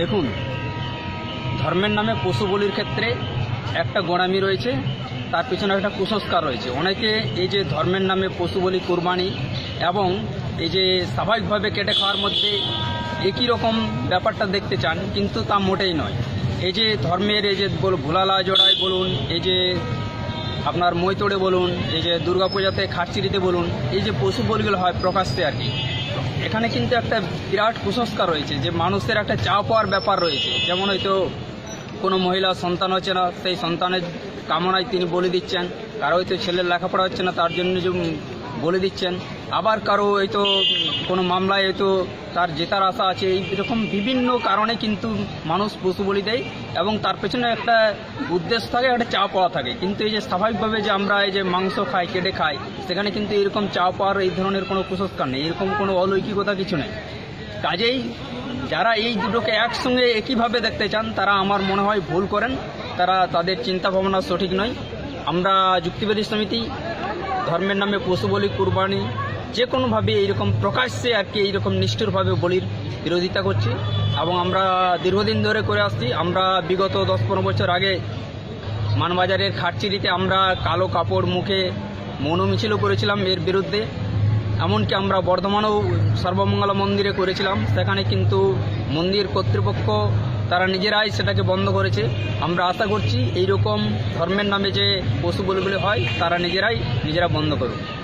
দেখুন, ধর্মের নামে পশু বলির ক্ষেত্রে একটা গোড়ামি রয়েছে, তার পিছনে একটা কুসংস্কার রয়েছে। অনেকে এই যে ধর্মের নামে পশু বলি কোরবানি এবং এই যে স্বাভাবিকভাবে কেটে খাওয়ার মধ্যে একই রকম ব্যাপারটা দেখতে চান, কিন্তু তা মোটেই নয়। এই যে ধর্মের এই যে বল, ভোলালা জোড়াই বলুন, এই যে আপনার মৈতড়ে বলুন, এই যে দুর্গাপূজাতে খাটচিরিতে বলুন, এই যে পশু বলিগুলো হয় প্রকাশ্যে আর কি। এখানে কিন্তু একটা বিরাট কুসংস্কার রয়েছে, যে মানুষের একটা চা পাওয়ার ব্যাপার রয়েছে। যেমন হয়তো কোনো মহিলা সন্তান হচ্ছে না, সেই সন্তানের কামনায় তিনি বলে দিচ্ছেন, কারও হয়তো ছেলের লেখাপড়া হচ্ছে না, তার জন্য যে বলে দিচ্ছেন। আবার কারও হয়তো কোনো মামলায় হয়তো তার জেতার আশা আছে এইরকম বিভিন্ন কারণে কিন্তু মানুষ পশু বলি দেয় এবং তার পেছনে একটা উদ্দেশ্য থাকে, একটা চা পাওয়া থাকে। কিন্তু এই যে স্বাভাবিকভাবে যে আমরা এই যে মাংস খাই, কেটে খাই, সেখানে কিন্তু এরকম চা পাওয়ার এই ধরনের কোনো কুসংস্কার নেই, এরকম কোনো অলৌকিকতা কিছু নেই। কাজেই যারা এই দুটোকে একসঙ্গে একইভাবে দেখতে চান, তারা আমার মনে হয় ভুল করেন, তারা তাদের চিন্তা ভাবনা সঠিক নয়। আমরা যুক্তিবাদী সমিতি ধর্মের নামে পশু বলি কুরবানি, যে কোনোভাবে এইরকম প্রকাশ্যে আর কি এইরকম নিষ্ঠুরভাবে বলির বিরোধিতা করছি। এবং আমরা দীর্ঘদিন ধরে করে আসছি। আমরা বিগত দশ পনেরো বছর আগে মানবাজারের খাটচিরিতে আমরা কালো কাপড় মুখে মৌন মিছিলও করেছিলাম এর বিরুদ্ধে। এমনকি আমরা বর্ধমানেও সর্বমঙ্গলা মন্দিরে করেছিলাম। সেখানে কিন্তু মন্দির কর্তৃপক্ষ তারা নিজেরাই সেটাকে বন্ধ করেছে। আমরা আশা করছি এই রকম ধর্মের নামে যে পশু হয়, তারা নিজেরাই, নিজেরা বন্ধ করুক।